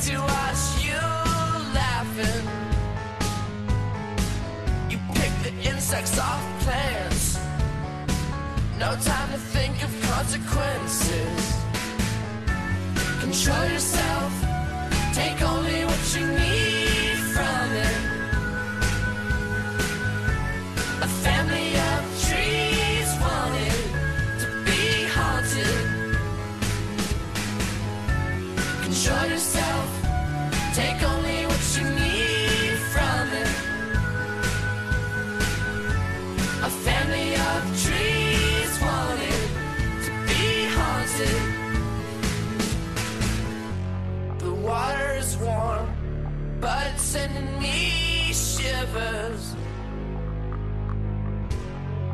to watch you laughing. You pick the insects off plants. No time to think of consequences. Control yourself. sending me shivers.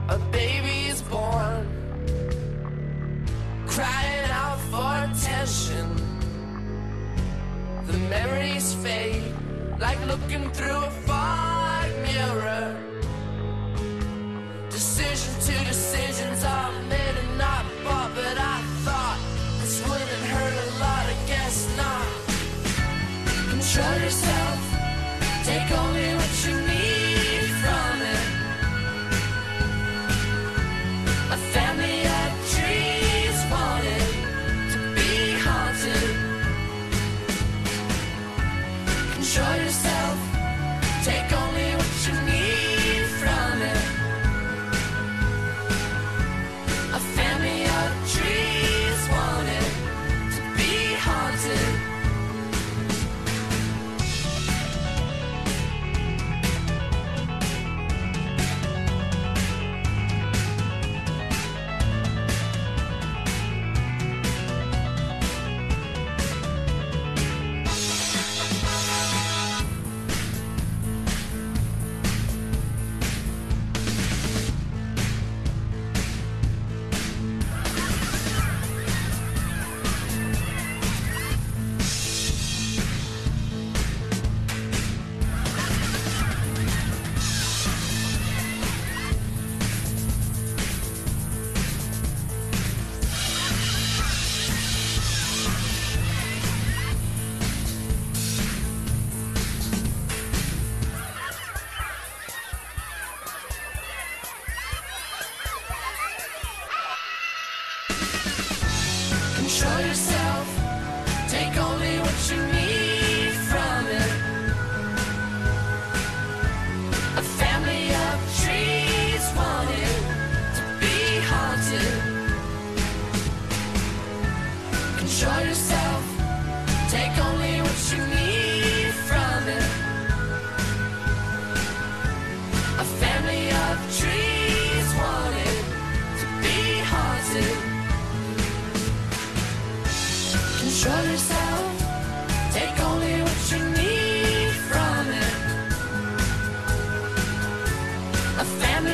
A baby is born, crying out for attention. The memories fade like looking through a fog mirror. Short Schulze. Control yourself, take only what you need from it. A family.